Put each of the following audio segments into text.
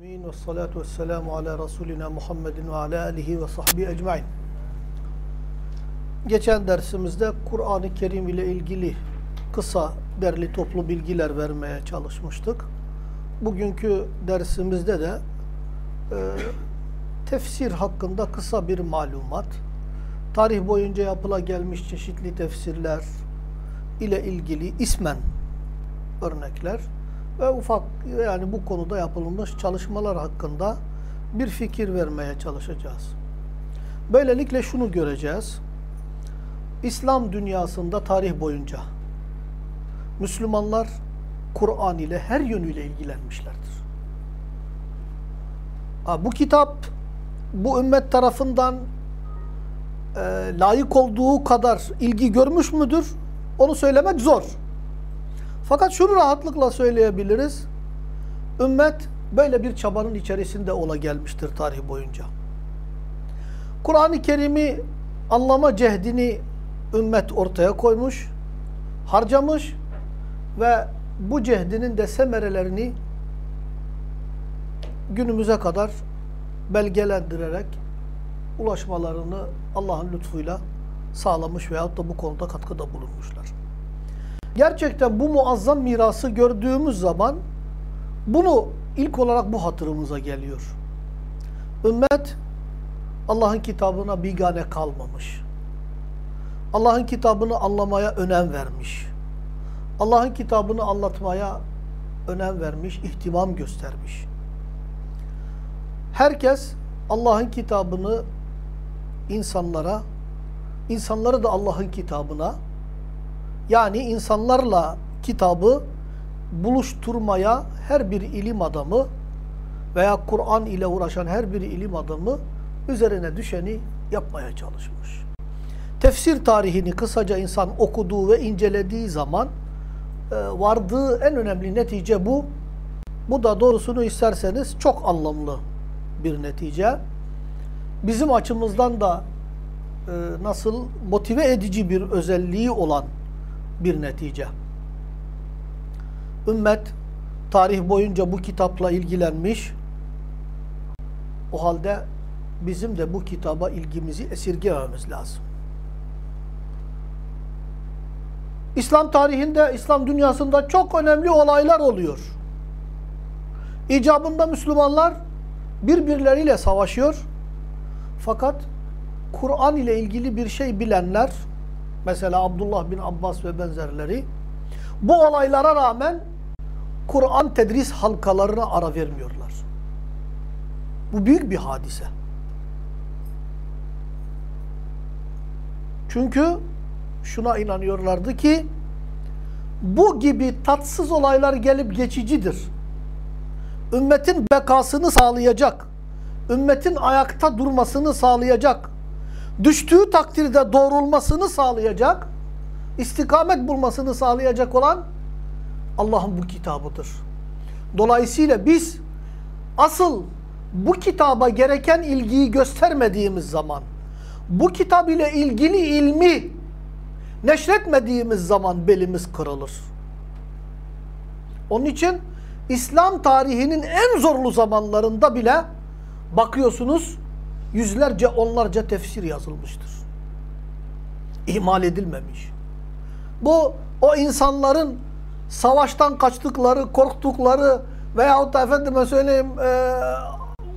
Amin ve salatu ve selamu ala Resulina Muhammedin ve ala alihi ve sahbihi ecmain. Geçen dersimizde Kur'an-ı Kerim ile ilgili kısa derli toplu bilgiler vermeye çalışmıştık. Bugünkü dersimizde de e, tefsir hakkında kısa bir malumat, tarih boyunca yapıla gelmiş çeşitli tefsirler ile ilgili ismen örnekler ve ufak yani bu konuda yapılmış çalışmalar hakkında bir fikir vermeye çalışacağız. Böylelikle şunu göreceğiz. İslam dünyasında tarih boyunca Müslümanlar Kur'an ile her yönüyle ilgilenmişlerdir. Bu kitap bu ümmet tarafından e, layık olduğu kadar ilgi görmüş müdür? Onu söylemek zor. Fakat şunu rahatlıkla söyleyebiliriz. Ümmet böyle bir çabanın içerisinde ola gelmiştir tarih boyunca. Kur'an-ı Kerim'i anlama cehdini ümmet ortaya koymuş, harcamış ve bu cehdinin de semerelerini günümüze kadar belgelendirerek ulaşmalarını Allah'ın lütfuyla sağlamış veyahut da bu konuda katkıda bulunmuşlar. Gerçekten bu muazzam mirası gördüğümüz zaman bunu ilk olarak bu hatırımıza geliyor. Ümmet Allah'ın kitabına bigane kalmamış. Allah'ın kitabını anlamaya önem vermiş. Allah'ın kitabını anlatmaya önem vermiş, ihtimam göstermiş. Herkes Allah'ın kitabını insanlara, insanları da Allah'ın kitabına, yani insanlarla kitabı buluşturmaya her bir ilim adamı veya Kur'an ile uğraşan her bir ilim adamı üzerine düşeni yapmaya çalışmış. Tefsir tarihini kısaca insan okuduğu ve incelediği zaman vardığı en önemli netice bu. Bu da doğrusunu isterseniz çok anlamlı bir netice. Bizim açımızdan da nasıl motive edici bir özelliği olan bir netice. Ümmet tarih boyunca bu kitapla ilgilenmiş. O halde bizim de bu kitaba ilgimizi esirgememiz lazım. İslam tarihinde, İslam dünyasında çok önemli olaylar oluyor. İcabında Müslümanlar birbirleriyle savaşıyor. Fakat Kur'an ile ilgili bir şey bilenler, mesela Abdullah bin Abbas ve benzerleri, bu olaylara rağmen Kur'an tedris halkalarına ara vermiyorlar. Bu büyük bir hadise. Çünkü şuna inanıyorlardı ki bu gibi tatsız olaylar gelip geçicidir. Ümmetin bekasını sağlayacak, ümmetin ayakta durmasını sağlayacak, düştüğü takdirde doğrulmasını sağlayacak, istikamet bulmasını sağlayacak olan Allah'ın bu kitabıdır. Dolayısıyla biz asıl bu kitaba gereken ilgiyi göstermediğimiz zaman, bu kitap ile ilgili ilmi neşretmediğimiz zaman belimiz kırılır. Onun için İslam tarihinin en zorlu zamanlarında bile bakıyorsunuz yüzlerce onlarca tefsir yazılmıştır. İhmal edilmemiş. Bu o insanların savaştan kaçtıkları, korktukları veyahut da efendime söyleyeyim e,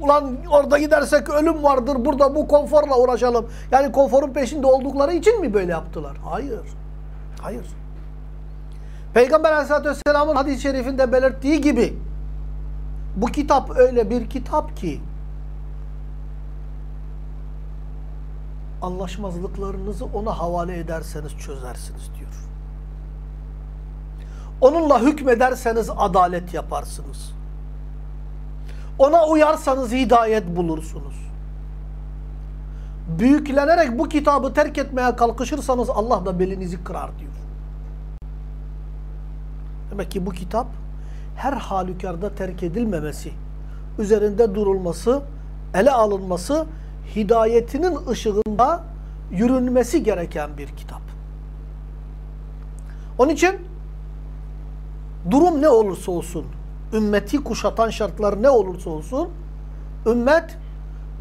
ulan orada gidersek ölüm vardır burada bu konforla uğraşalım. Yani konforun peşinde oldukları için mi böyle yaptılar? Hayır. Hayır. Peygamber aleyhissalatü vesselamın hadis-i şerifinde belirttiği gibi bu kitap öyle bir kitap ki anlaşmazlıklarınızı ona havale ederseniz çözersiniz diyor. Onunla hükmederseniz adalet yaparsınız. Ona uyarsanız hidayet bulursunuz. Büyüklenerek bu kitabı terk etmeye kalkışırsanız Allah da belinizi kırar diyor. Demek ki bu kitap her halükarda terk edilmemesi, üzerinde durulması, ele alınması, hidayetinin ışığında yürünmesi gereken bir kitap. Onun için durum ne olursa olsun ümmeti kuşatan şartlar ne olursa olsun ümmet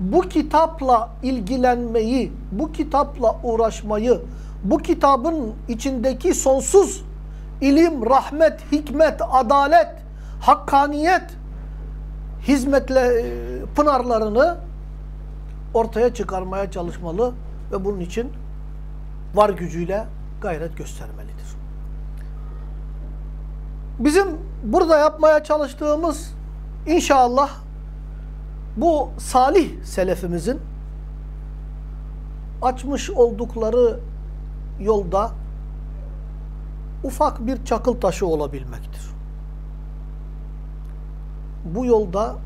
bu kitapla ilgilenmeyi, bu kitapla uğraşmayı, bu kitabın içindeki sonsuz ilim, rahmet, hikmet, adalet, hakkaniyet hizmetle e, pınarlarını ortaya çıkarmaya çalışmalı ve bunun için var gücüyle gayret göstermelidir. Bizim burada yapmaya çalıştığımız inşallah bu salih selefimizin açmış oldukları yolda ufak bir çakıl taşı olabilmektir. Bu yolda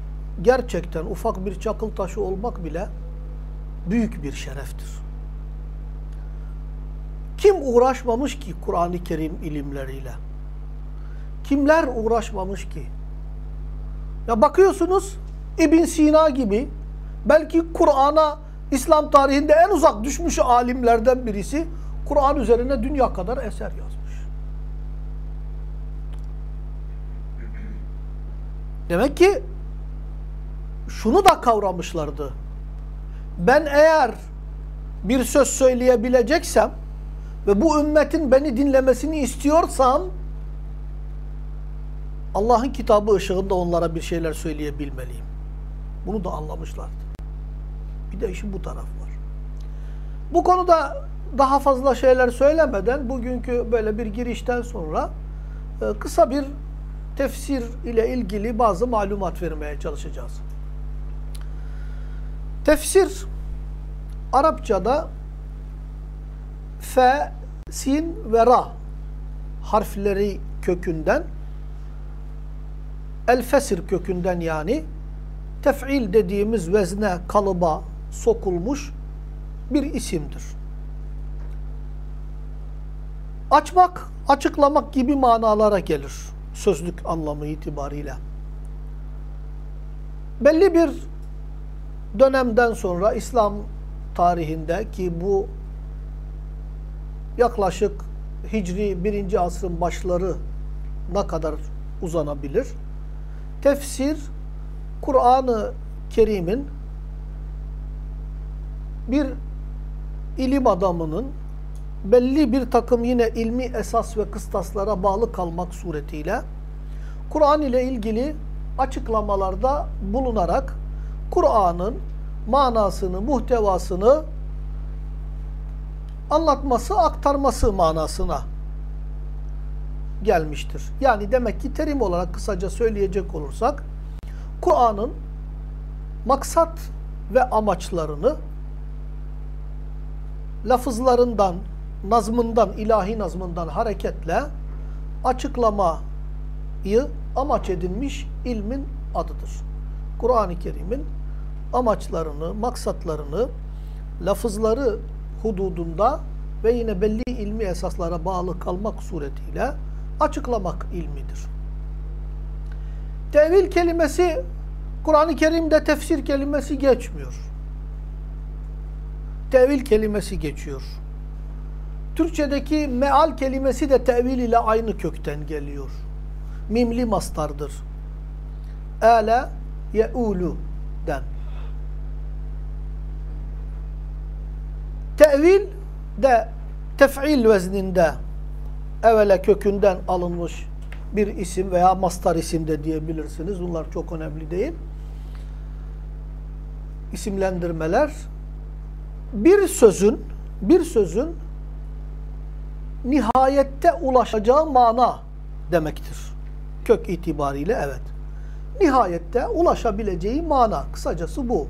gerçekten ufak bir çakıl taşı olmak bile büyük bir şereftir. Kim uğraşmamış ki Kur'an-ı Kerim ilimleriyle? Kimler uğraşmamış ki? Ya bakıyorsunuz İbn Sina gibi belki Kur'an'a İslam tarihinde en uzak düşmüş alimlerden birisi Kur'an üzerine dünya kadar eser yazmış. Demek ki şunu da kavramışlardı. Ben eğer bir söz söyleyebileceksem ve bu ümmetin beni dinlemesini istiyorsam Allah'ın kitabı ışığında onlara bir şeyler söyleyebilmeliyim. Bunu da anlamışlardı. Bir de işin bu taraf var. Bu konuda daha fazla şeyler söylemeden bugünkü böyle bir girişten sonra e, kısa bir tefsir ile ilgili bazı malumat vermeye çalışacağız. Tefsir Arapçada fe, sin ve ra harfleri kökünden el fesir kökünden yani tef'il dediğimiz vezne kalıba sokulmuş bir isimdir. Açmak, açıklamak gibi manalara gelir sözlük anlamı itibariyle. Belli bir dönemden sonra İslam tarihinde ki bu yaklaşık Hicri 1. asrın başlarına kadar uzanabilir. Tefsir Kur'an-ı Kerim'in bir ilim adamının belli bir takım yine ilmi esas ve kıstaslara bağlı kalmak suretiyle Kur'an ile ilgili açıklamalarda bulunarak Kur'an'ın manasını, muhtevasını anlatması, aktarması manasına gelmiştir. Yani demek ki terim olarak kısaca söyleyecek olursak Kur'an'ın maksat ve amaçlarını lafızlarından, nazmından, ilahi nazmından hareketle açıklamayı amaç edinmiş ilmin adıdır. Kur'an-ı Kerim'in amaçlarını, maksatlarını, lafızları hududunda ve yine belli ilmi esaslara bağlı kalmak suretiyle açıklamak ilmidir. Tevil kelimesi Kur'an-ı Kerim'de tefsir kelimesi geçmiyor. Tevil kelimesi geçiyor. Türkçedeki meal kelimesi de tevil ile aynı kökten geliyor. Mimli mastardır. Ele ye'ulu den. Tevil de tef'il vezninde evvela kökünden alınmış bir isim veya mastar isim de diyebilirsiniz. Bunlar çok önemli değil. İsimlendirmeler bir sözün bir sözün nihayette ulaşacağı mana demektir. Kök itibariyle evet. Nihayette ulaşabileceği mana. Kısacası bu.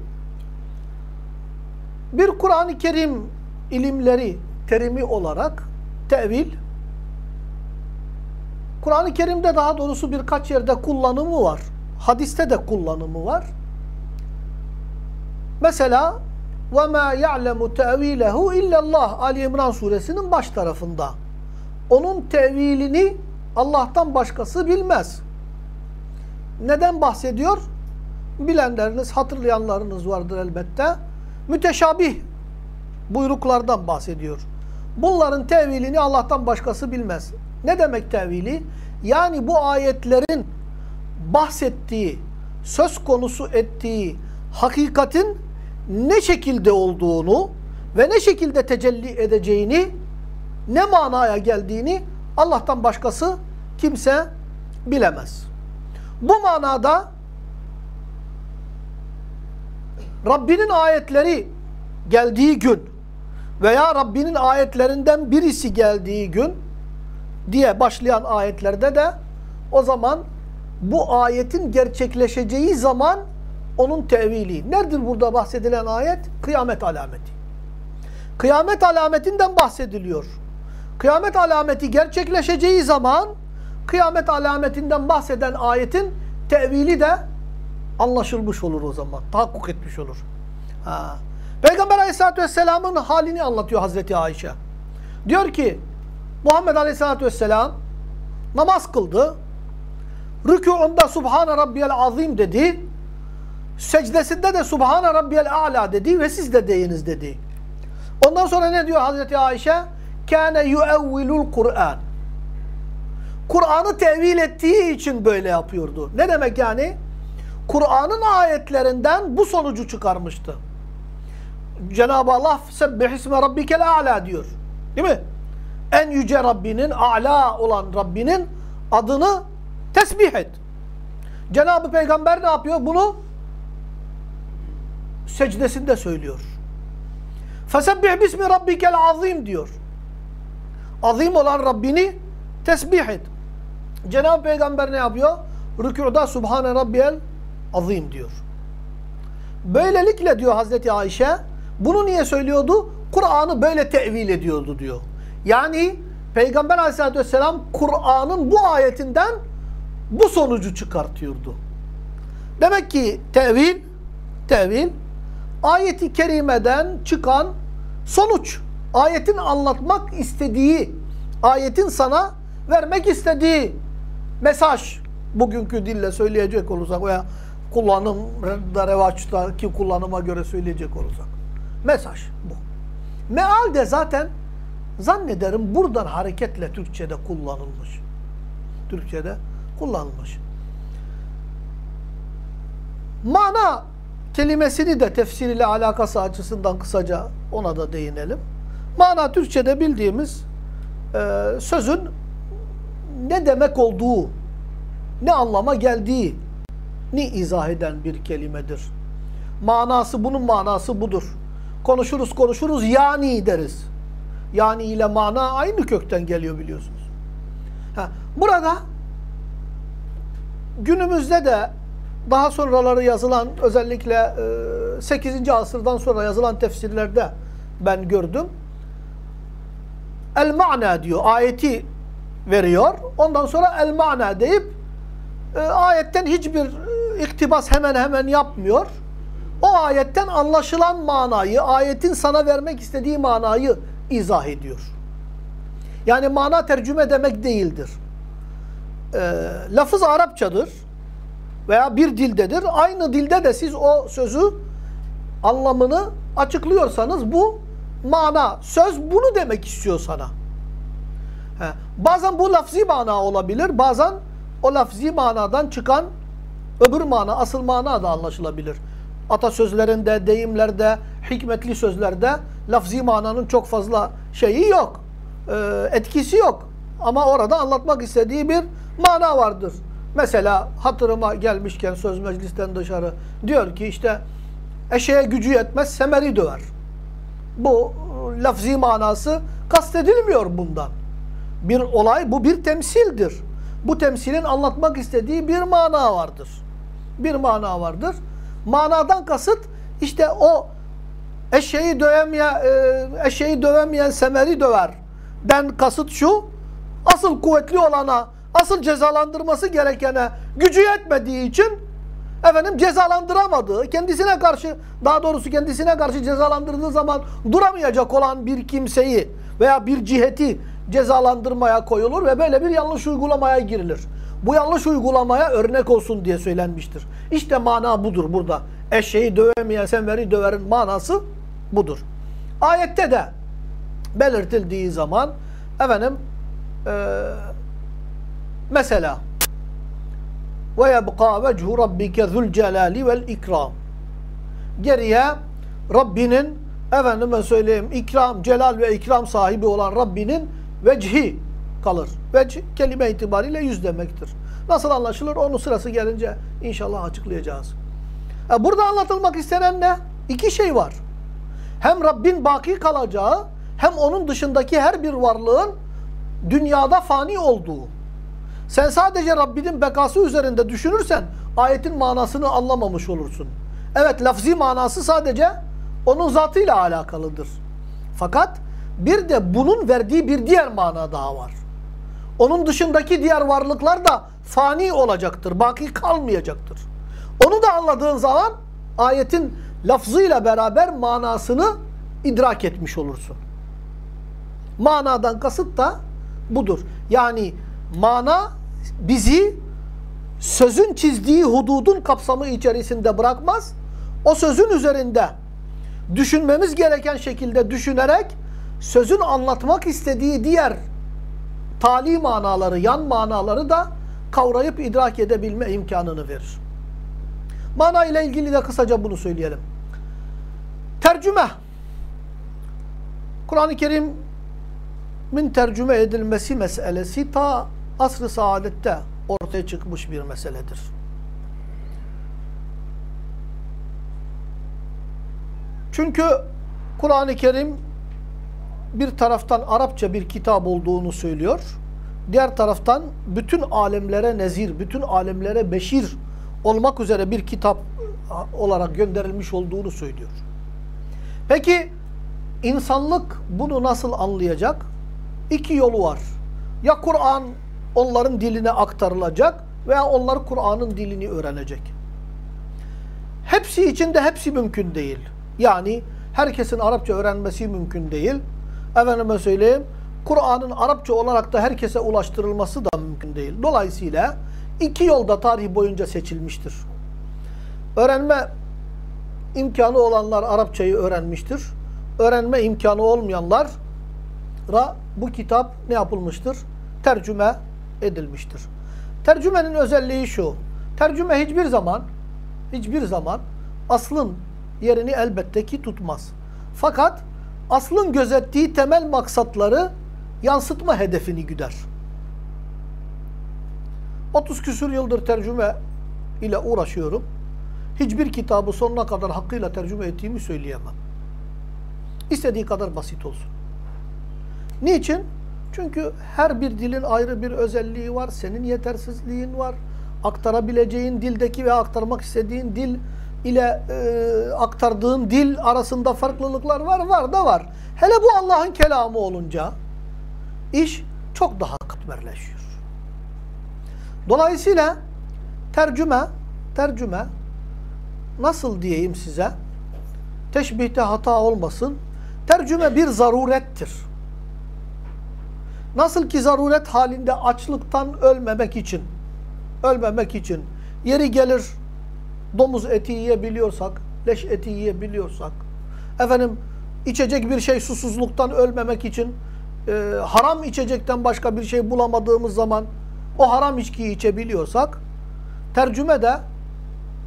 Bir Kur'an-ı Kerim ilimleri terimi olarak tevil Kur'an-ı Kerim'de daha doğrusu birkaç yerde kullanımı var. Hadiste de kullanımı var. Mesela وَمَا يَعْلَمُ تَأْو۪يلَهُ اِلَّا اللّٰهِ Ali İmran suresinin baş tarafında. Onun tevilini Allah'tan başkası bilmez. Neden bahsediyor? Bilenleriniz, hatırlayanlarınız vardır elbette. Müteşabih buyruklardan bahsediyor. Bunların tevilini Allah'tan başkası bilmez. Ne demek tevili? Yani bu ayetlerin bahsettiği, söz konusu ettiği hakikatin ne şekilde olduğunu ve ne şekilde tecelli edeceğini, ne manaya geldiğini Allah'tan başkası kimse bilemez. Bu manada Rabbinin ayetleri geldiği gün veya Rabbinin ayetlerinden birisi geldiği gün diye başlayan ayetlerde de o zaman bu ayetin gerçekleşeceği zaman onun tevili. Nedir burada bahsedilen ayet? Kıyamet alameti. Kıyamet alametinden bahsediliyor. Kıyamet alameti gerçekleşeceği zaman kıyamet alametinden bahseden ayetin tevili de anlaşılmış olur o zaman. Tahakkuk etmiş olur. Ha. Peygamber aleyhissalatü vesselamın halini anlatıyor Hazreti Ayşe. Diyor ki Muhammed aleyhissalatü vesselam namaz kıldı. Rükûunda Subhane Rabbiyel Azim dedi. Secdesinde de Subhane Rabbiyel A'la dedi ve siz de deyiniz dedi. Ondan sonra ne diyor Hazreti Ayşe? Kâne yuevvilul Kur'an. Kur'an'ı tevil ettiği için böyle yapıyordu. Ne demek yani? Kur'an'ın ayetlerinden bu sonucu çıkarmıştı. Cenab-ı Allah sebbih isme rabbikel a'la diyor. Değil mi? En yüce Rabbinin, a'la olan Rabbinin adını tesbih et. Cenab-ı Peygamber ne yapıyor? Bunu secdesinde söylüyor. Fesebbih bismi rabbikel azim diyor. Azim olan Rabbini tesbih et. Cenab-ı Peygamber ne yapıyor? Rükuda Subhane Rabbiyel azim diyor. Böylelikle diyor Hazreti Ayşe bunu niye söylüyordu? Kur'an'ı böyle tevil ediyordu diyor. Yani Peygamber aleyhissalatü vesselam Kur'an'ın bu ayetinden bu sonucu çıkartıyordu. Demek ki tevil, tevil ayeti kerimeden çıkan sonuç. Ayetin anlatmak istediği, ayetin sana vermek istediği mesaj. Bugünkü dille söyleyecek olursak veya kullanımda revaçtaki kullanıma göre söyleyecek olursak. Mesaj bu. Meal de zaten zannederim buradan hareketle Türkçe'de kullanılmış. Türkçe'de kullanılmış. Mana kelimesini de tefsiriyle alakası açısından kısaca ona da değinelim. Mana Türkçe'de bildiğimiz e, sözün ne demek olduğu, ne anlama geldiği ni izah eden bir kelimedir. Manası, bunun manası budur. Konuşuruz konuşuruz yani deriz. Yani ile mana aynı kökten geliyor biliyorsunuz. Ha, burada günümüzde de daha sonraları yazılan özellikle e, 8. asırdan sonra yazılan tefsirlerde ben gördüm. El ma'na diyor. Ayeti veriyor. Ondan sonra el ma'na deyip e, ayetten hiçbir e, iktibas hemen hemen yapmıyor. O ayetten anlaşılan manayı, ayetin sana vermek istediği manayı izah ediyor. Yani mana tercüme demek değildir. E, lafız Arapçadır veya bir dildedir. Aynı dilde de siz o sözü anlamını açıklıyorsanız bu mana, söz bunu demek istiyor sana. He. Bazen bu lafzi mana olabilir, bazen o lafzi manadan çıkan öbür mana, asıl mana da anlaşılabilir. Atasözlerinde, deyimlerde, hikmetli sözlerde lafzi mananın çok fazla şeyi yok. E, etkisi yok. Ama orada anlatmak istediği bir mana vardır. Mesela hatırıma gelmişken söz meclisten dışarı diyor ki işte eşeğe gücü yetmez semeri döver. Bu lafzi manası kastedilmiyor bundan. Bir olay bu bir temsildir. Bu temsilin anlatmak istediği bir mana vardır. Bir mana vardır. Manadan kasıt işte o eşeği dövemeyen, eşeği dövemeyen semeri döver. Den kasıt şu, asıl kuvvetli olana, asıl cezalandırması gerekene gücü yetmediği için efendim cezalandıramadığı, kendisine karşı daha doğrusu kendisine karşı cezalandırdığı zaman duramayacak olan bir kimseyi veya bir ciheti cezalandırmaya koyulur ve böyle bir yanlış uygulamaya girilir. Bu yanlış uygulamaya örnek olsun diye söylenmiştir. İşte mana budur burada. Eşeği dövemeyen senveri döverin manası budur. Ayette de belirtildiği zaman efendim e, mesela ve yebqa vechu rabbike zul celali vel ikram. Geriye Rabbinin efendime söyleyeyim ikram, celal ve ikram sahibi olan Rabbinin vecihi kalır. Vecih kelime itibariyle yüz demektir. Nasıl anlaşılır onu sırası gelince inşallah açıklayacağız. E burada anlatılmak istenen ne? İki şey var. Hem Rabbin baki kalacağı hem onun dışındaki her bir varlığın dünyada fani olduğu. Sen sadece Rabbinin bekası üzerinde düşünürsen ayetin manasını anlamamış olursun. Evet lafzi manası sadece onun zatıyla alakalıdır. Fakat bir de bunun verdiği bir diğer mana daha var. Onun dışındaki diğer varlıklar da fani olacaktır, baki kalmayacaktır. Onu da anladığın zaman ayetin lafzıyla beraber manasını idrak etmiş olursun. Manadan kasıt da budur. Yani mana bizi sözün çizdiği hududun kapsamı içerisinde bırakmaz. O sözün üzerinde düşünmemiz gereken şekilde düşünerek sözün anlatmak istediği diğer tali manaları, yan manaları da kavrayıp idrak edebilme imkanını verir. Mana ile ilgili de kısaca bunu söyleyelim. Tercüme. Kur'an-ı Kerim'in tercüme edilmesi meselesi ta asr-ı saadette ortaya çıkmış bir meseledir. Çünkü Kur'an-ı Kerim bir taraftan Arapça bir kitap olduğunu söylüyor. Diğer taraftan bütün alemlere nezir, bütün alemlere beşir olmak üzere bir kitap olarak gönderilmiş olduğunu söylüyor. Peki insanlık bunu nasıl anlayacak? İki yolu var. Ya Kur'an onların diline aktarılacak veya onlar Kur'an'ın dilini öğrenecek. Hepsi içinde hepsi mümkün değil. Yani herkesin Arapça öğrenmesi mümkün değil. Efendime söyleyeyim, Kur'an'ın Arapça olarak da herkese ulaştırılması da mümkün değil. Dolayısıyla iki yolda tarih boyunca seçilmiştir. Öğrenme imkanı olanlar Arapçayı öğrenmiştir. Öğrenme imkanı olmayanlara bu kitap ne yapılmıştır? Tercüme edilmiştir. Tercümenin özelliği şu. Tercüme hiçbir zaman hiçbir zaman aslın yerini elbette ki tutmaz. Fakat aslın gözettiği temel maksatları yansıtma hedefini güder. 30 küsur yıldır tercüme ile uğraşıyorum. Hiçbir kitabı sonuna kadar hakkıyla tercüme ettiğimi söyleyemem. İstediği kadar basit olsun. Niçin? Çünkü her bir dilin ayrı bir özelliği var. Senin yetersizliğin var. Aktarabileceğin dildeki ve aktarmak istediğin dil ile e, aktardığın dil arasında farklılıklar var. Var da var. Hele bu Allah'ın kelamı olunca iş çok daha katmerleşiyor. Dolayısıyla tercüme, tercüme nasıl diyeyim size? Teşbihte hata olmasın. Tercüme bir zarurettir. Nasıl ki zaruret halinde açlıktan ölmemek için, ölmemek için yeri gelir domuz eti yiyebiliyorsak, leş eti yiyebiliyorsak, efendim içecek bir şey susuzluktan ölmemek için e, haram içecekten başka bir şey bulamadığımız zaman o haram içkiyi içebiliyorsak, tercüme de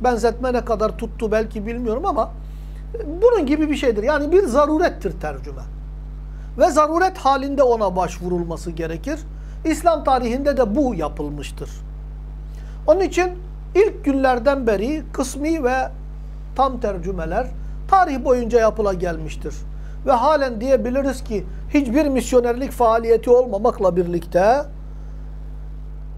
benzetme ne kadar tuttu belki bilmiyorum ama e, bunun gibi bir şeydir. Yani bir zarurettir tercüme. Ve zaruret halinde ona başvurulması gerekir. İslam tarihinde de bu yapılmıştır. Onun için ilk günlerden beri kısmi ve tam tercümeler tarih boyunca yapıla gelmiştir. Ve halen diyebiliriz ki hiçbir misyonerlik faaliyeti olmamakla birlikte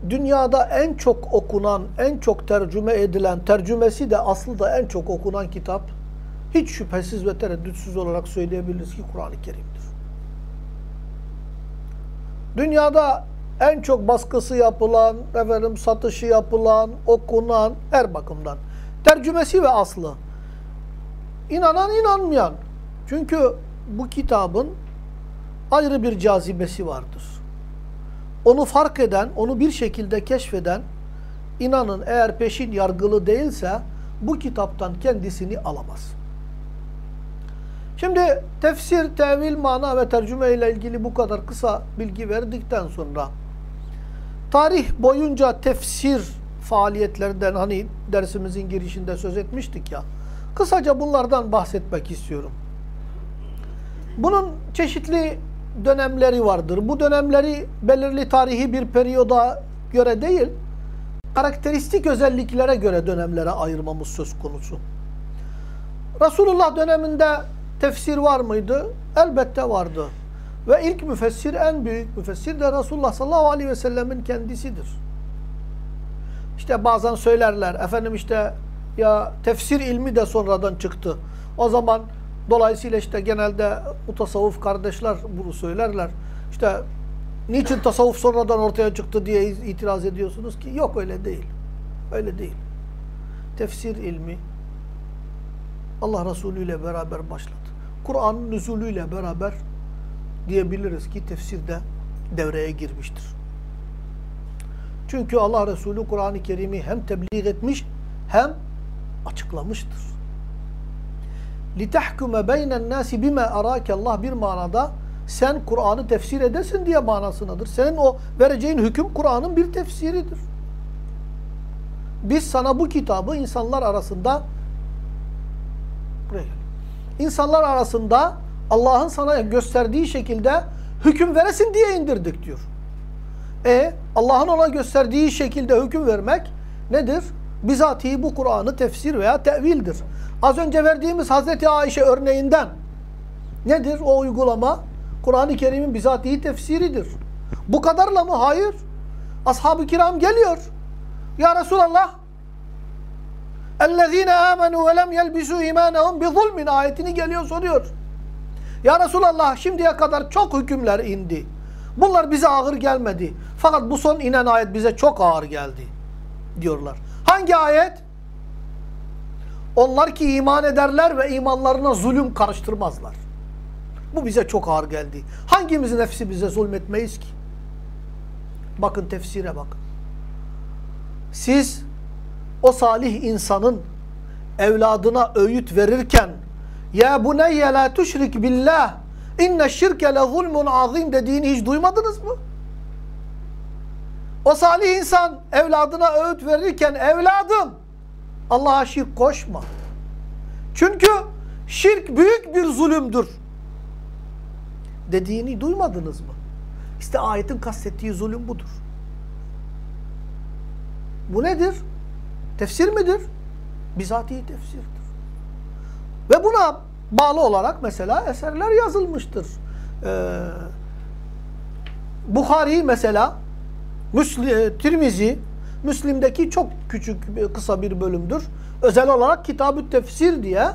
dünyada en çok okunan, en çok tercüme edilen, tercümesi de aslı da en çok okunan kitap hiç şüphesiz ve tereddütsüz olarak söyleyebiliriz ki Kur'an-ı Kerim'dir. Dünyada en çok baskısı yapılan, efendim satışı yapılan, okunan her bakımdan. Tercümesi ve aslı. İnanan inanmayan. Çünkü bu kitabın ayrı bir cazibesi vardır. Onu fark eden, onu bir şekilde keşfeden, inanın eğer peşin yargılı değilse bu kitaptan kendisini alamaz. Şimdi tefsir, tevil, mana ve tercüme ile ilgili bu kadar kısa bilgi verdikten sonra tarih boyunca tefsir faaliyetlerinden hani dersimizin girişinde söz etmiştik ya. Kısaca bunlardan bahsetmek istiyorum. Bunun çeşitli dönemleri vardır. Bu dönemleri belirli tarihi bir periyoda göre değil, karakteristik özelliklere göre dönemlere ayırmamız söz konusu. Resulullah döneminde tefsir var mıydı? Elbette vardı. Ve ilk müfessir, en büyük müfessir de Resulullah sallallahu aleyhi ve sellemin kendisidir. İşte bazen söylerler, efendim işte ya tefsir ilmi de sonradan çıktı. O zaman dolayısıyla işte genelde mutasavvuf kardeşler bunu söylerler. İşte niçin tasavvuf sonradan ortaya çıktı diye itiraz ediyorsunuz ki yok öyle değil. Öyle değil. Tefsir ilmi Allah Resulü ile beraber başladı. Kur'an'ın nüzulüyle beraber diyebiliriz ki tefsirde devreye girmiştir. Çünkü Allah Resulü Kur'an-ı Kerim'i hem tebliğ etmiş hem açıklamıştır. لِتَحْكُمَ بَيْنَ النَّاسِ بِمَا اَرَاكَ Allah bir manada sen Kur'an'ı tefsir edesin diye manasındadır. Senin o vereceğin hüküm Kur'an'ın bir tefsiridir. Biz sana bu kitabı insanlar arasında buraya İnsanlar arasında Allah'ın sana gösterdiği şekilde hüküm veresin diye indirdik diyor. E Allah'ın ona gösterdiği şekilde hüküm vermek nedir? Bizatihi bu Kur'an'ı tefsir veya tevildir. Az önce verdiğimiz Hazreti Ayşe örneğinden nedir o uygulama? Kur'an-ı Kerim'in bizatihi tefsiridir. Bu kadarla mı? Hayır. Ashab-ı kiram geliyor. Ya Resulallah اَلَّذ۪ينَ آمَنُوا وَلَمْ يَلْبِسُوا اِيمَانَهُمْ بِظُلْمٍ ayetini geliyor soruyor. Ya Resulallah şimdiye kadar çok hükümler indi. Bunlar bize ağır gelmedi. Fakat bu son inen ayet bize çok ağır geldi diyorlar. Hangi ayet? Onlar ki iman ederler ve imanlarına zulüm karıştırmazlar. Bu bize çok ağır geldi. Hangimizin nefsi bize zulmetmeyiz ki? Bakın tefsire bakın. Siz o salih insanın evladına öğüt verirken ya buneyye la tuşrik billah inne şirke le zulmun azim dediğini hiç duymadınız mı? O salih insan evladına öğüt verirken evladım Allah'a şirk koşma. Çünkü şirk büyük bir zulümdür. Dediğini duymadınız mı? İşte ayetin kastettiği zulüm budur. Bu nedir? Tefsir midir? Bizatihi tefsirdir. Ve buna bağlı olarak mesela eserler yazılmıştır. Ee, Bukhari mesela, Müsli, e, Tirmizi, Müslim'deki çok küçük, kısa bir bölümdür. Özel olarak Kitab-ı Tefsir diye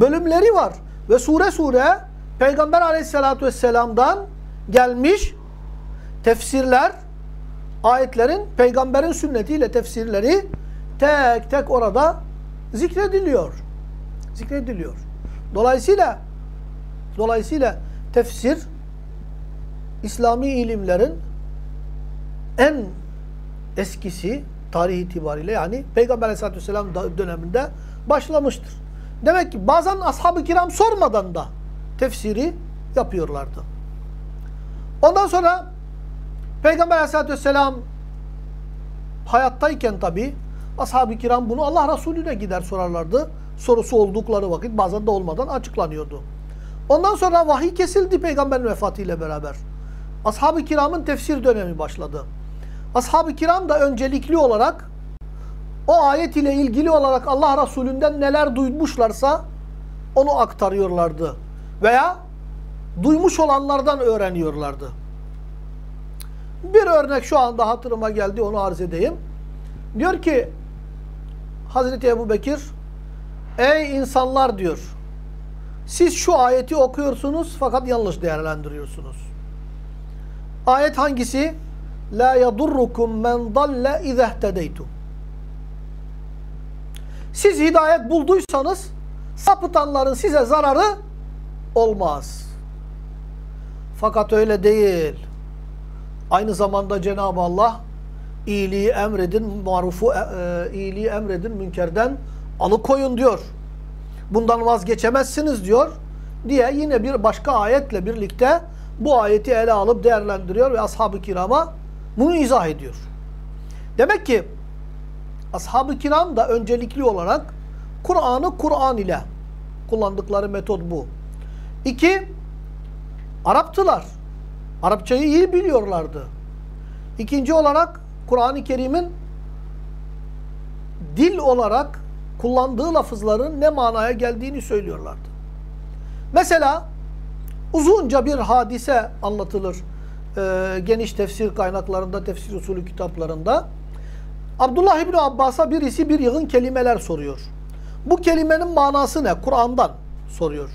bölümleri var. Ve sure sure Peygamber aleyhissalatü vesselam'dan gelmiş tefsirler, ayetlerin peygamberin sünnetiyle tefsirleri tek tek orada zikrediliyor. Zikrediliyor. Dolayısıyla dolayısıyla tefsir İslami ilimlerin en eskisi tarih itibariyle yani Peygamber Aleyhisselatü Vesselam döneminde başlamıştır. Demek ki bazen ashab-ı kiram sormadan da tefsiri yapıyorlardı. Ondan sonra Peygamber Aleyhisselatü Vesselam hayattayken tabi ashab-ı kiram bunu Allah Resulüne gider sorarlardı. Sorusu oldukları vakit bazen de olmadan açıklanıyordu. Ondan sonra vahiy kesildi peygamberin vefatıyla beraber. Ashab-ı kiramın tefsir dönemi başladı. Ashab-ı kiram da öncelikli olarak o ayet ile ilgili olarak Allah Resulü'nden neler duymuşlarsa onu aktarıyorlardı. Veya duymuş olanlardan öğreniyorlardı. Bir örnek şu anda hatırıma geldi onu arz edeyim. Diyor ki Hazreti Ebu Bekir Ey insanlar diyor siz şu ayeti okuyorsunuz fakat yanlış değerlendiriyorsunuz. Ayet hangisi? La yadurrukum men dalle izehtedeytum. Siz hidayet bulduysanız sapıtanların size zararı olmaz. Fakat öyle değil. Aynı zamanda Cenab-ı Allah iyiliği emredin, marufu e, e, iyiliği emredin, münkerden alıkoyun diyor. Bundan vazgeçemezsiniz diyor. Diye yine bir başka ayetle birlikte bu ayeti ele alıp değerlendiriyor ve ashab-ı kirama bunu izah ediyor. Demek ki Ashab-ı kiram da öncelikli olarak Kur'an'ı Kur'an ile kullandıkları metot bu. İki, Araptılar. Arapçayı iyi biliyorlardı. İkinci olarak Kur'an-ı Kerim'in dil olarak kullandığı lafızların ne manaya geldiğini söylüyorlardı. Mesela uzunca bir hadise anlatılır e, geniş tefsir kaynaklarında, tefsir usulü kitaplarında. Abdullah İbni Abbas'a birisi bir yığın kelimeler soruyor. Bu kelimenin manası ne? Kur'an'dan soruyor.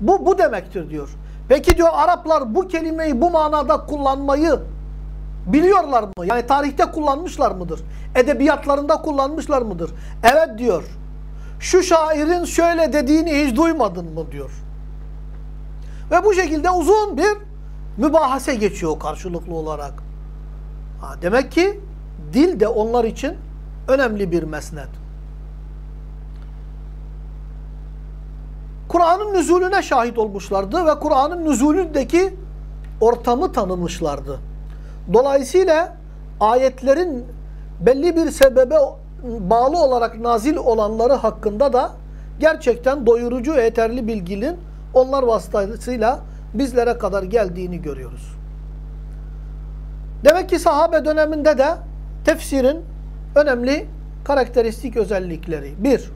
Bu, bu demektir diyor. Peki diyor Araplar bu kelimeyi bu manada kullanmayı biliyorlar mı? Yani tarihte kullanmışlar mıdır? Edebiyatlarında kullanmışlar mıdır? Evet diyor. Şu şairin şöyle dediğini hiç duymadın mı diyor. Ve bu şekilde uzun bir mübahase geçiyor karşılıklı olarak. Ha, demek ki dil de onlar için önemli bir mesnet. Kur'an'ın nüzulüne şahit olmuşlardı ve Kur'an'ın nüzulündeki ortamı tanımışlardı. Dolayısıyla ayetlerin belli bir sebebe bağlı olarak nazil olanları hakkında da gerçekten doyurucu yeterli bilginin onlar vasıtasıyla bizlere kadar geldiğini görüyoruz. Demek ki sahabe döneminde de tefsirin önemli karakteristik özellikleri. Bir,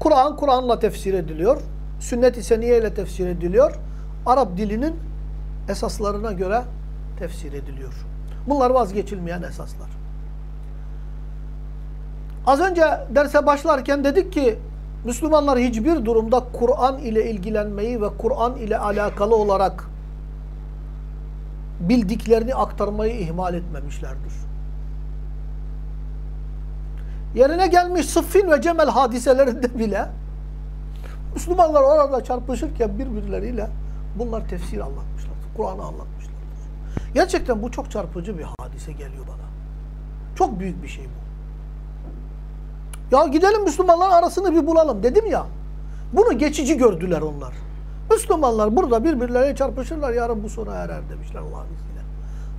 Kur'an Kur'an'la tefsir ediliyor. Sünnet-i Seniye ile tefsir ediliyor. Arap dilinin esaslarına göre tefsir ediliyor. Bunlar vazgeçilmeyen esaslar. Az önce derse başlarken dedik ki Müslümanlar hiçbir durumda Kur'an ile ilgilenmeyi ve Kur'an ile alakalı olarak bildiklerini aktarmayı ihmal etmemişlerdir. Yerine gelmiş Sıffin ve Cemel hadiselerinde bile Müslümanlar orada çarpışırken birbirleriyle bunlar tefsir anlatmışlardır. Kur'an'ı anlatmışlardır. Gerçekten bu çok çarpıcı bir hadise geliyor bana. Çok büyük bir şey bu. Ya gidelim Müslümanlar arasını bir bulalım dedim ya. Bunu geçici gördüler onlar. Müslümanlar burada birbirleriyle çarpışırlar yarın bu sona erer demişler Allah'ın izniyle.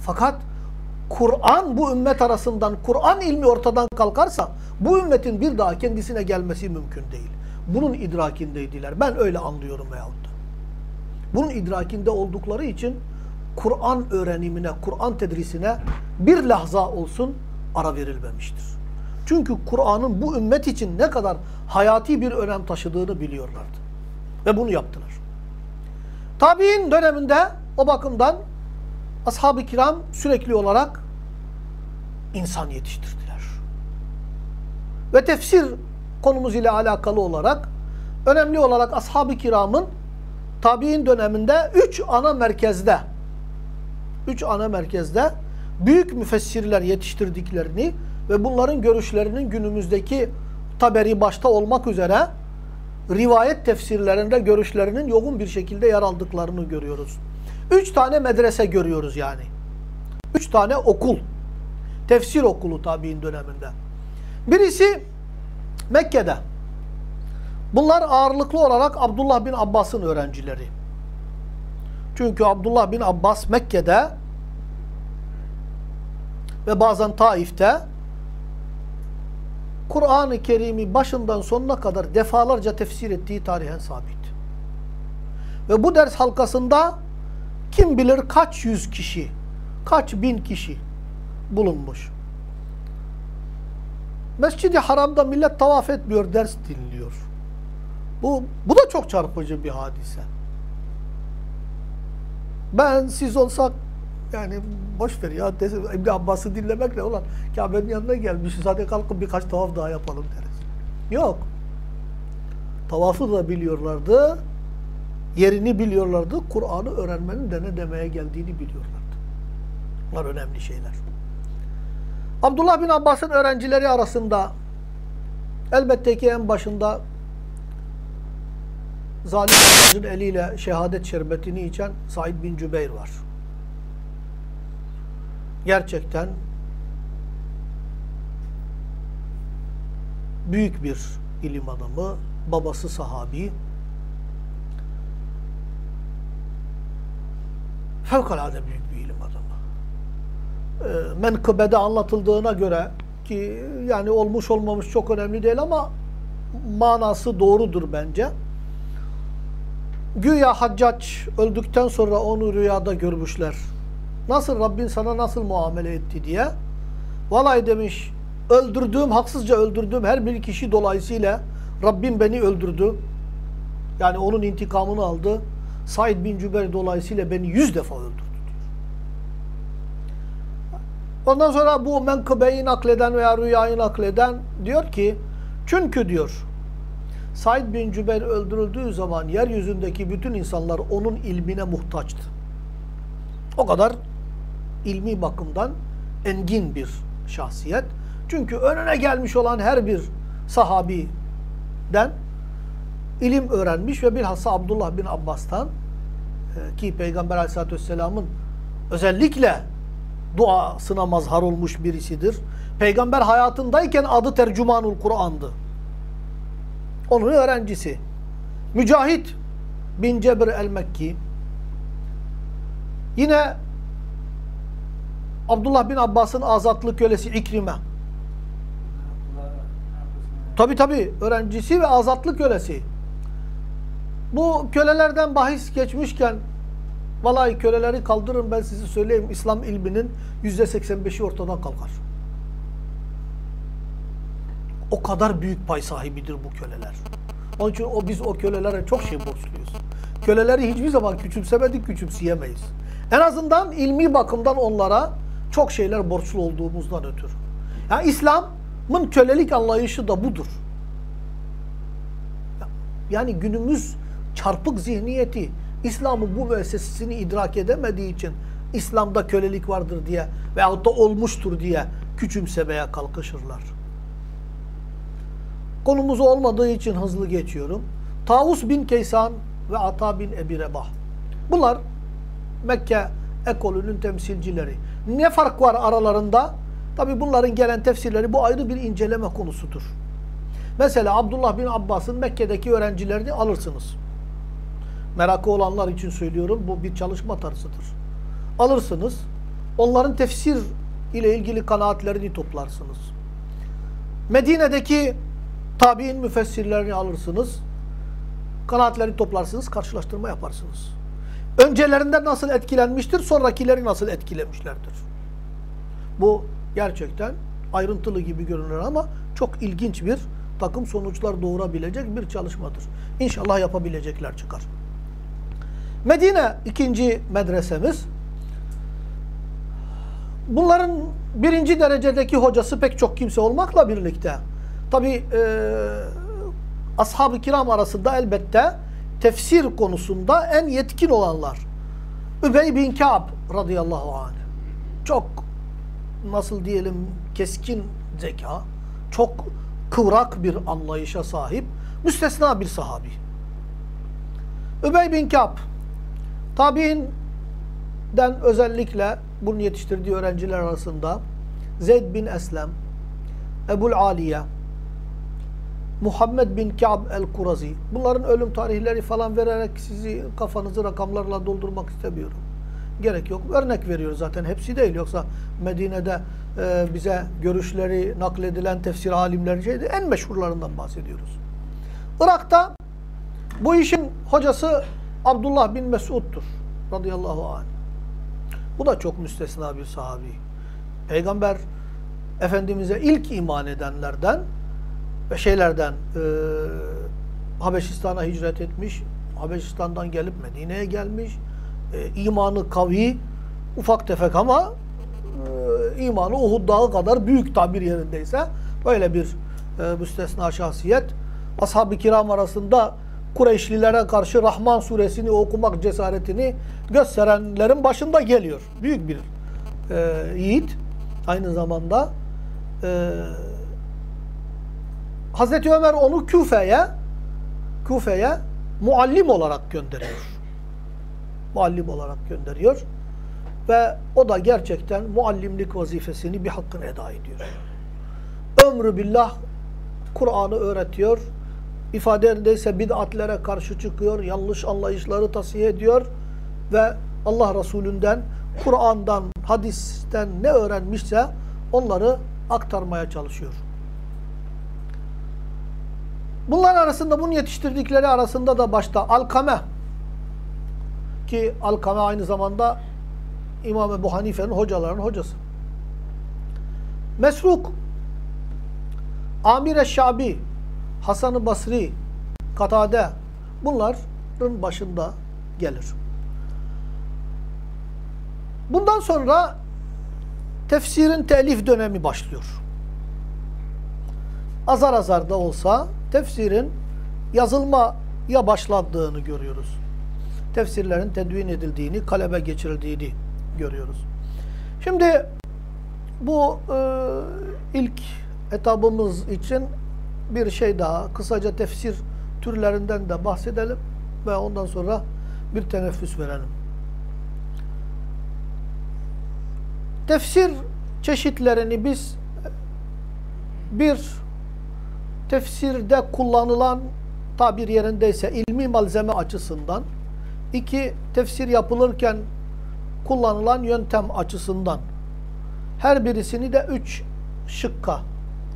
Fakat Kur'an bu ümmet arasından Kur'an ilmi ortadan kalkarsa bu ümmetin bir daha kendisine gelmesi mümkün değil. Bunun idrakindeydiler. Ben öyle anlıyorum veyahut da. Bunun idrakinde oldukları için Kur'an öğrenimine, Kur'an tedrisine bir lahza olsun ara verilmemiştir. Çünkü Kur'an'ın bu ümmet için ne kadar hayati bir önem taşıdığını biliyorlardı. Ve bunu yaptılar. Tabi'in döneminde o bakımdan ashab-ı kiram sürekli olarak insan yetiştirdiler. Ve tefsir konumuz ile alakalı olarak önemli olarak ashab-ı kiramın tabi'in döneminde üç ana merkezde üç ana merkezde büyük müfessirler yetiştirdiklerini ve bunların görüşlerinin günümüzdeki taberi başta olmak üzere rivayet tefsirlerinde görüşlerinin yoğun bir şekilde yer aldıklarını görüyoruz. Üç tane medrese görüyoruz yani. Üç tane okul. Tefsir okulu tabi'in döneminde. Birisi Mekke'de. Bunlar ağırlıklı olarak Abdullah bin Abbas'ın öğrencileri. Çünkü Abdullah bin Abbas Mekke'de ve bazen Taif'te Kur'an-ı Kerim'i başından sonuna kadar defalarca tefsir ettiği tarihen sabit. Ve bu ders halkasında kim bilir kaç yüz kişi, kaç bin kişi bulunmuş. Mescid-i Haram'da millet tavaf etmiyor, ders dinliyor. Bu, bu da çok çarpıcı bir hadise. Ben siz olsak yani boş ver ya desin İbn Abbas'ı dinlemek ne olan Kabe'nin yanına gelmişiz hadi kalkın birkaç tavaf daha yapalım deriz. Yok. Tavafı da biliyorlardı. Yerini biliyorlardı. Kur'an'ı öğrenmenin de ne demeye geldiğini biliyorlardı. Bunlar önemli şeyler. Abdullah bin Abbas'ın öğrencileri arasında elbette ki en başında zalim eliyle şehadet şerbetini içen Said bin Cübeyr var gerçekten büyük bir ilim adamı, babası sahabi. Fevkalade büyük bir ilim adamı. E, menkıbede anlatıldığına göre ki yani olmuş olmamış çok önemli değil ama manası doğrudur bence. Güya Haccac öldükten sonra onu rüyada görmüşler. Nasıl Rabbin sana nasıl muamele etti diye. Vallahi demiş öldürdüğüm, haksızca öldürdüğüm her bir kişi dolayısıyla Rabbim beni öldürdü. Yani onun intikamını aldı. Said bin Cübeyr dolayısıyla beni yüz defa öldürdü. Ondan sonra bu menkıbeyi nakleden veya rüyayı nakleden diyor ki çünkü diyor Said bin Cübeyr öldürüldüğü zaman yeryüzündeki bütün insanlar onun ilmine muhtaçtı. O kadar ilmi bakımdan engin bir şahsiyet. Çünkü önüne gelmiş olan her bir sahabiden ilim öğrenmiş ve bilhassa Abdullah bin Abbas'tan e, ki Peygamber Aleyhisselatü Vesselam'ın özellikle duasına mazhar olmuş birisidir. Peygamber hayatındayken adı Tercümanul Kur'an'dı. Onun öğrencisi. Mücahit bin Cebr el-Mekki yine Abdullah bin Abbas'ın azatlı kölesi İkrime. Tabi tabi öğrencisi ve azatlı kölesi. Bu kölelerden bahis geçmişken vallahi köleleri kaldırın ben size söyleyeyim İslam ilminin yüzde 85'i ortadan kalkar. O kadar büyük pay sahibidir bu köleler. Onun için o biz o kölelere çok şey borçluyuz. Köleleri hiçbir zaman küçümsemedik, küçümseyemeyiz. En azından ilmi bakımdan onlara çok şeyler borçlu olduğumuzdan ötürü. Yani İslam'ın kölelik anlayışı da budur. Yani günümüz çarpık zihniyeti İslam'ın bu müessesesini idrak edemediği için İslam'da kölelik vardır diye veyahut da olmuştur diye küçümsemeye kalkışırlar. Konumuz olmadığı için hızlı geçiyorum. Tavus bin Keysan ve Ata bin Ebi Rebah. Bunlar Mekke ekolünün temsilcileri. Ne fark var aralarında? Tabi bunların gelen tefsirleri bu ayrı bir inceleme konusudur. Mesela Abdullah bin Abbas'ın Mekke'deki öğrencilerini alırsınız. Merakı olanlar için söylüyorum bu bir çalışma tarzıdır. Alırsınız. Onların tefsir ile ilgili kanaatlerini toplarsınız. Medine'deki tabi'in müfessirlerini alırsınız. Kanaatleri toplarsınız, karşılaştırma yaparsınız. Öncelerinden nasıl etkilenmiştir, sonrakileri nasıl etkilemişlerdir. Bu gerçekten ayrıntılı gibi görünür ama çok ilginç bir takım sonuçlar doğurabilecek bir çalışmadır. İnşallah yapabilecekler çıkar. Medine ikinci medresemiz. Bunların birinci derecedeki hocası pek çok kimse olmakla birlikte tabi e, ashab-ı kiram arasında elbette tefsir konusunda en yetkin olanlar. Übey bin Ka'b radıyallahu anh. Çok nasıl diyelim keskin zeka, çok kıvrak bir anlayışa sahip, müstesna bir sahabi. Übey bin Ka'b tabiinden özellikle bunu yetiştirdiği öğrenciler arasında Zeyd bin Eslem, Ebul Aliye, Muhammed bin Ka'b el-Kurazi. Bunların ölüm tarihleri falan vererek sizi kafanızı rakamlarla doldurmak istemiyorum. Gerek yok. Örnek veriyor zaten. Hepsi değil. Yoksa Medine'de e, bize görüşleri nakledilen tefsir alimleri şeydi. En meşhurlarından bahsediyoruz. Irak'ta bu işin hocası Abdullah bin Mesud'dur. Radıyallahu anh. Bu da çok müstesna bir sahabi. Peygamber Efendimiz'e ilk iman edenlerden ve şeylerden e, Habeşistan'a hicret etmiş. Habeşistan'dan gelip Medine'ye gelmiş. E, imanı kavi, ufak tefek ama e, imanı Uhud dağı kadar büyük tabir yerindeyse böyle bir e, müstesna şahsiyet. Ashab-ı kiram arasında Kureyşlilere karşı Rahman suresini okumak cesaretini gösterenlerin başında geliyor. Büyük bir e, yiğit. Aynı zamanda e, Hazreti Ömer onu Küfe'ye Küfe'ye muallim olarak gönderiyor. Muallim olarak gönderiyor. Ve o da gerçekten muallimlik vazifesini bir hakkını eda ediyor. Ömrü billah Kur'an'ı öğretiyor. İfade yerindeyse bid'atlere karşı çıkıyor. Yanlış anlayışları tasih ediyor. Ve Allah Resulü'nden, Kur'an'dan, hadisten ne öğrenmişse onları aktarmaya çalışıyor. Bunlar arasında, bunun yetiştirdikleri arasında da başta Alkame ki Alkame aynı zamanda İmam Ebu Hanife'nin hocalarının hocası. Mesruk, Amir Şabi, Hasan-ı Basri, Katade bunların başında gelir. Bundan sonra tefsirin telif dönemi başlıyor. Azar azar da olsa tefsirin yazılmaya başladığını görüyoruz. Tefsirlerin tedvin edildiğini, kaleme geçirildiğini görüyoruz. Şimdi bu e, ilk etabımız için bir şey daha, kısaca tefsir türlerinden de bahsedelim ve ondan sonra bir teneffüs verelim. Tefsir çeşitlerini biz bir tefsirde kullanılan tabir yerindeyse ilmi malzeme açısından iki tefsir yapılırken kullanılan yöntem açısından her birisini de üç şıkka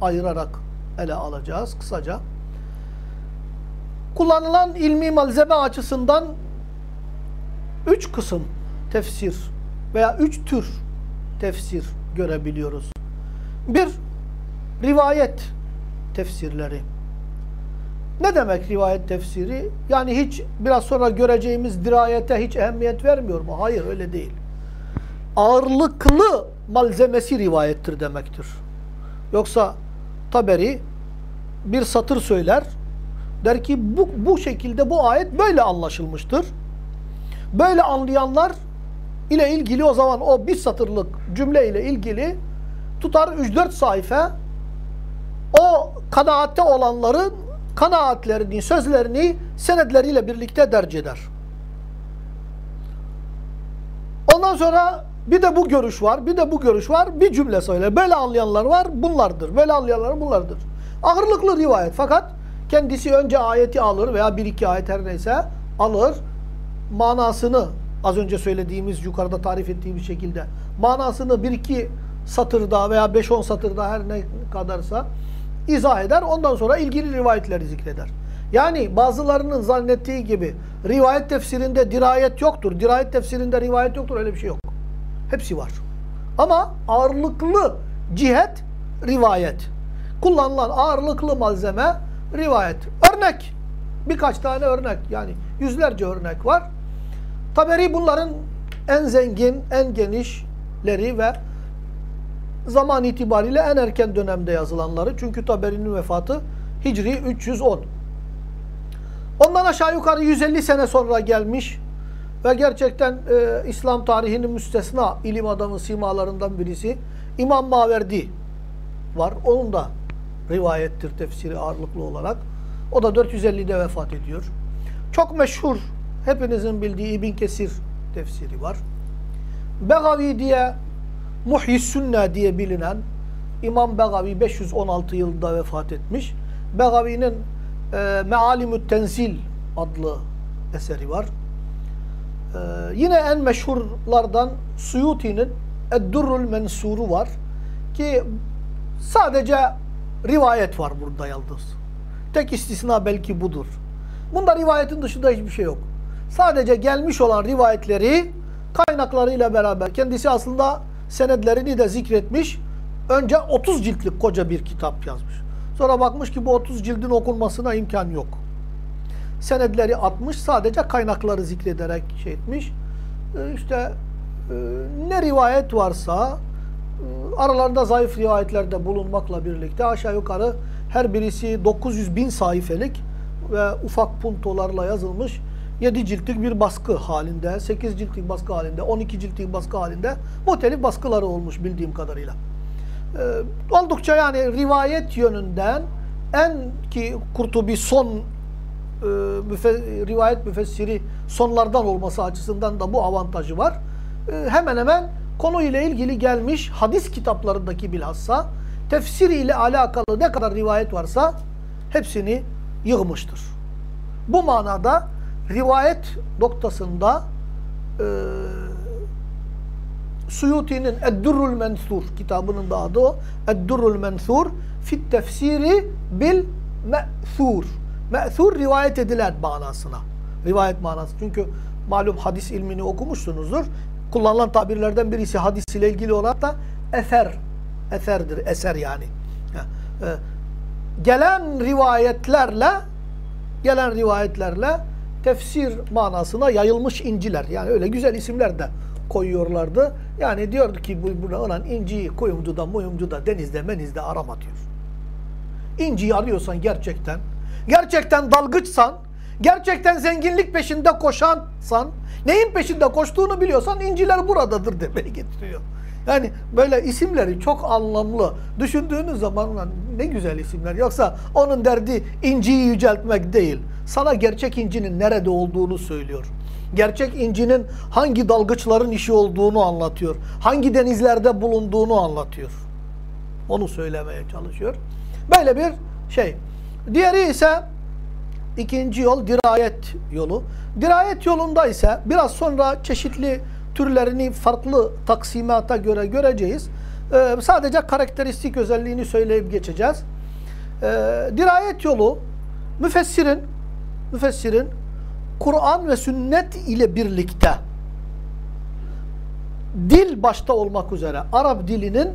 ayırarak ele alacağız kısaca. Kullanılan ilmi malzeme açısından üç kısım tefsir veya üç tür tefsir görebiliyoruz. Bir, rivayet tefsirleri. Ne demek rivayet tefsiri? Yani hiç biraz sonra göreceğimiz dirayete hiç ehemmiyet vermiyor mu? Hayır öyle değil. Ağırlıklı malzemesi rivayettir demektir. Yoksa Taberi bir satır söyler. Der ki bu, bu şekilde bu ayet böyle anlaşılmıştır. Böyle anlayanlar ile ilgili o zaman o bir satırlık cümle ile ilgili tutar 3-4 sayfa o kanaatte olanların kanaatlerini, sözlerini senedleriyle birlikte derc eder. Ondan sonra bir de bu görüş var, bir de bu görüş var, bir cümle söyler. Böyle anlayanlar var, bunlardır. Böyle anlayanlar bunlardır. Ağırlıklı rivayet fakat kendisi önce ayeti alır veya bir iki ayet her neyse alır. Manasını az önce söylediğimiz yukarıda tarif ettiğimiz şekilde manasını bir iki satırda veya beş on satırda her ne kadarsa izah eder. Ondan sonra ilgili rivayetleri zikreder. Yani bazılarının zannettiği gibi rivayet tefsirinde dirayet yoktur. Dirayet tefsirinde rivayet yoktur. Öyle bir şey yok. Hepsi var. Ama ağırlıklı cihet rivayet. Kullanılan ağırlıklı malzeme rivayet. Örnek. Birkaç tane örnek. Yani yüzlerce örnek var. Taberi bunların en zengin, en genişleri ve zaman itibariyle en erken dönemde yazılanları. Çünkü Taberi'nin vefatı Hicri 310. Ondan aşağı yukarı 150 sene sonra gelmiş ve gerçekten e, İslam tarihinin müstesna ilim adamı simalarından birisi İmam Maverdi var. Onun da rivayettir tefsiri ağırlıklı olarak. O da 450'de vefat ediyor. Çok meşhur, hepinizin bildiği İbn Kesir tefsiri var. Begavi diye Muhyi diye bilinen İmam Begavi 516 yılında vefat etmiş. Begavi'nin e, Mealimü Tenzil adlı eseri var. E, yine en meşhurlardan Suyuti'nin Eddurrul Mensuru var. Ki sadece rivayet var burada yalnız. Tek istisna belki budur. Bunda rivayetin dışında hiçbir şey yok. Sadece gelmiş olan rivayetleri kaynaklarıyla beraber kendisi aslında senedlerini de zikretmiş. Önce 30 ciltlik koca bir kitap yazmış. Sonra bakmış ki bu 30 cildin okunmasına imkan yok. Senedleri atmış, sadece kaynakları zikrederek şey etmiş. Ee, işte e, ne rivayet varsa e, aralarında zayıf rivayetlerde bulunmakla birlikte aşağı yukarı her birisi 900 bin sayfelik ve ufak puntolarla yazılmış 7 ciltlik bir baskı halinde, 8 ciltlik baskı halinde, 12 ciltlik baskı halinde muhtelif baskıları olmuş bildiğim kadarıyla. Ee, oldukça yani rivayet yönünden en ki Kurtubi son e, müfe, rivayet müfessiri sonlardan olması açısından da bu avantajı var. E, hemen hemen konuyla ilgili gelmiş hadis kitaplarındaki bilhassa tefsir ile alakalı ne kadar rivayet varsa hepsini yığmıştır. Bu manada rivayet noktasında e, Suyuti'nin Eddurrul Mensur kitabının da adı o. Eddurrul Mensur fit tefsiri bil me'thur. Me'thur rivayet edilen manasına. Rivayet manası. Çünkü malum hadis ilmini okumuşsunuzdur. Kullanılan tabirlerden birisi hadis ile ilgili olarak da eser. Eserdir. Eser yani. E, gelen rivayetlerle gelen rivayetlerle tefsir manasına yayılmış inciler. Yani öyle güzel isimler de koyuyorlardı. Yani diyordu ki bu burada olan inciyi kuyumcuda, muyumcuda, denizde, menizde arama diyor. İnciyi arıyorsan gerçekten, gerçekten dalgıçsan, gerçekten zenginlik peşinde koşansan, neyin peşinde koştuğunu biliyorsan inciler buradadır demeye getiriyor. Yani böyle isimleri çok anlamlı. Düşündüğünüz zaman ne güzel isimler. Yoksa onun derdi inciyi yüceltmek değil. Sana gerçek incinin nerede olduğunu söylüyor. Gerçek incinin hangi dalgıçların işi olduğunu anlatıyor. Hangi denizlerde bulunduğunu anlatıyor. Onu söylemeye çalışıyor. Böyle bir şey. Diğeri ise ikinci yol dirayet yolu. Dirayet yolunda ise biraz sonra çeşitli türlerini farklı taksimata göre göreceğiz. Ee, sadece karakteristik özelliğini söyleyip geçeceğiz. Ee, dirayet yolu müfessirin müfessirin Kur'an ve sünnet ile birlikte dil başta olmak üzere Arap dilinin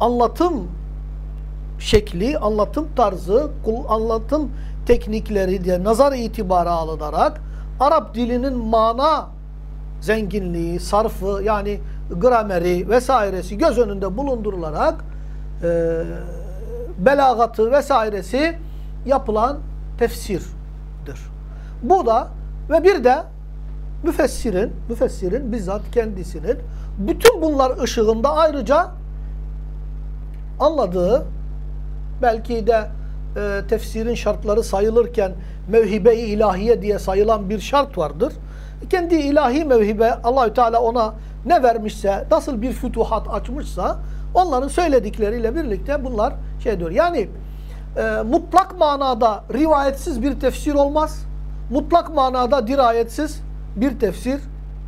anlatım şekli, anlatım tarzı, anlatım teknikleri diye nazar itibarı alınarak Arap dilinin mana zenginliği, sarfı yani grameri vesairesi göz önünde bulundurularak e, belagatı vesairesi yapılan tefsirdir. Bu da ve bir de müfessirin, müfessirin bizzat kendisinin bütün bunlar ışığında ayrıca anladığı belki de e, tefsirin şartları sayılırken mevhibe-i ilahiye diye sayılan bir şart vardır kendi ilahi mevhibe Allahü Teala ona ne vermişse, nasıl bir fütuhat açmışsa onların söyledikleriyle birlikte bunlar şey diyor. Yani e, mutlak manada rivayetsiz bir tefsir olmaz. Mutlak manada dirayetsiz bir tefsir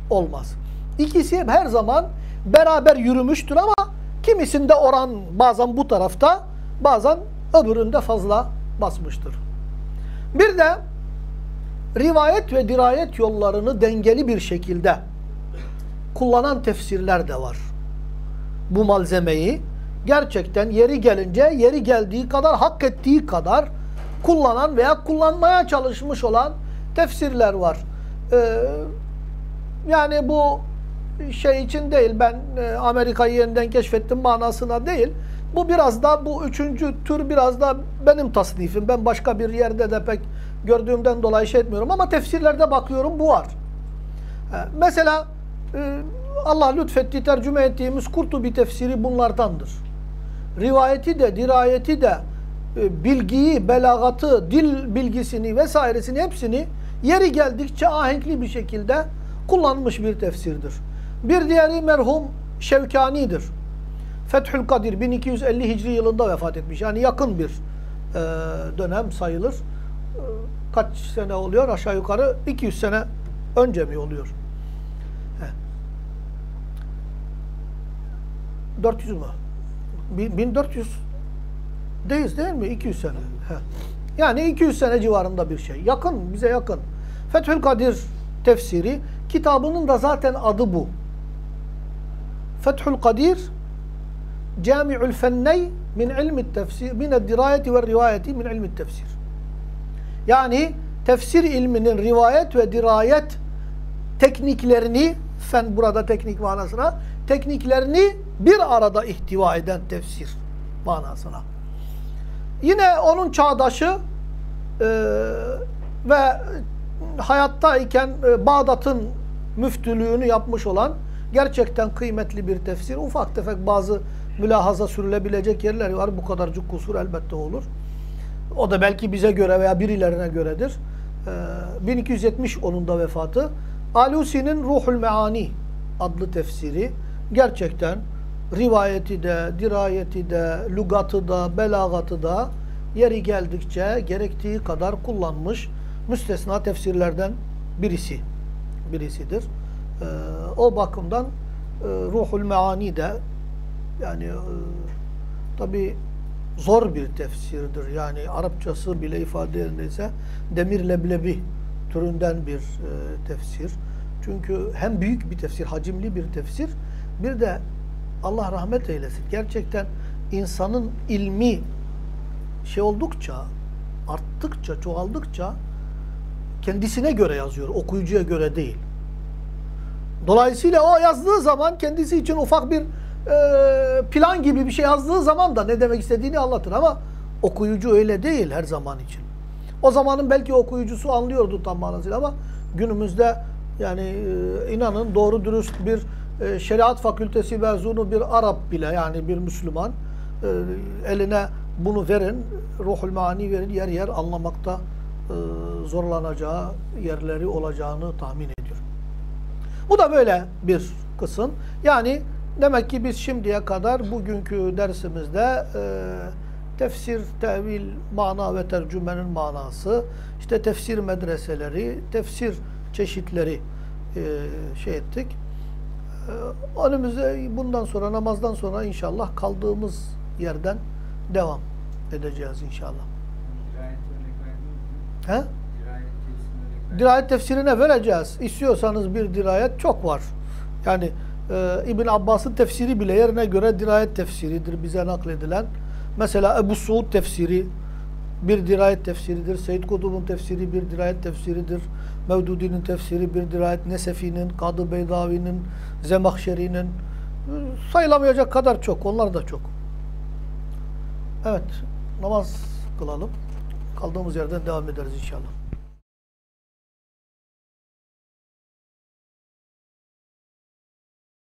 olmaz. İkisi her zaman beraber yürümüştür ama kimisinde oran bazen bu tarafta, bazen öbüründe fazla basmıştır. Bir de rivayet ve dirayet yollarını dengeli bir şekilde kullanan tefsirler de var. Bu malzemeyi gerçekten yeri gelince yeri geldiği kadar hak ettiği kadar kullanan veya kullanmaya çalışmış olan tefsirler var. Ee, yani bu şey için değil ben e, Amerika'yı yeniden keşfettim manasına değil. Bu biraz da bu üçüncü tür biraz da benim tasnifim. Ben başka bir yerde de pek gördüğümden dolayı şey etmiyorum ama tefsirlerde bakıyorum bu var. Mesela e, Allah lütfetti tercüme ettiğimiz Kurtubi tefsiri bunlardandır. Rivayeti de, dirayeti de, e, bilgiyi, belagatı, dil bilgisini vesairesini hepsini yeri geldikçe ahenkli bir şekilde kullanmış bir tefsirdir. Bir diğeri merhum Şevkani'dir. Fethül Kadir 1250 Hicri yılında vefat etmiş. Yani yakın bir e, dönem sayılır kaç sene oluyor? Aşağı yukarı 200 sene önce mi oluyor? He. 400 mü? 1400 deyiz değil mi? 200 sene. He. Yani 200 sene civarında bir şey. Yakın, bize yakın. Fethül Kadir tefsiri kitabının da zaten adı bu. Fethül Kadir Cami'ül Fenney min ilmi tefsir min dirayeti ve rivayeti min ilmi tefsir. Yani tefsir ilminin rivayet ve dirayet tekniklerini, fen burada teknik manasına, tekniklerini bir arada ihtiva eden tefsir manasına. Yine onun çağdaşı e, ve hayattayken e, Bağdat'ın müftülüğünü yapmış olan gerçekten kıymetli bir tefsir. Ufak tefek bazı mülahaza sürülebilecek yerler var. Bu kadarcık kusur elbette olur. O da belki bize göre veya birilerine göredir. Ee, 1270 onun da vefatı. Alusi'nin Ruhul Meani adlı tefsiri gerçekten rivayeti de, dirayeti de, lügatı da, belagatı da yeri geldikçe gerektiği kadar kullanmış müstesna tefsirlerden birisi birisidir. Ee, o bakımdan Ruhul Meani de yani e, tabi zor bir tefsirdir. Yani Arapçası bile ifade yerindeyse demir leblebi türünden bir e, tefsir. Çünkü hem büyük bir tefsir, hacimli bir tefsir, bir de Allah rahmet eylesin. Gerçekten insanın ilmi şey oldukça, arttıkça, çoğaldıkça kendisine göre yazıyor, okuyucuya göre değil. Dolayısıyla o yazdığı zaman kendisi için ufak bir e, plan gibi bir şey yazdığı zaman da ne demek istediğini anlatır ama okuyucu öyle değil her zaman için. O zamanın belki okuyucusu anlıyordu tam manasıyla ama günümüzde yani e, inanın doğru dürüst bir e, şeriat fakültesi mezunu bir Arap bile yani bir Müslüman e, eline bunu verin, ruhul mani verin yer yer anlamakta e, zorlanacağı yerleri olacağını tahmin ediyorum. Bu da böyle bir kısım. Yani demek ki biz şimdiye kadar bugünkü dersimizde e, tefsir, tevil, mana ve tercümenin manası, işte tefsir medreseleri, tefsir çeşitleri e, şey ettik. E, önümüzde bundan sonra namazdan sonra inşallah kaldığımız yerden devam edeceğiz inşallah. He? Dirayet tefsirine vereceğiz. İstiyorsanız bir dirayet çok var. Yani e, İbn Abbas'ın tefsiri bile yerine göre dirayet tefsiridir bize nakledilen. Mesela Ebu Suud tefsiri bir dirayet tefsiridir. Seyyid Kutub'un tefsiri bir dirayet tefsiridir. Mevdudi'nin tefsiri bir dirayet. Nesefi'nin, Kadı Beydavi'nin, Zemahşeri'nin sayılamayacak kadar çok. Onlar da çok. Evet. Namaz kılalım. Kaldığımız yerden devam ederiz inşallah.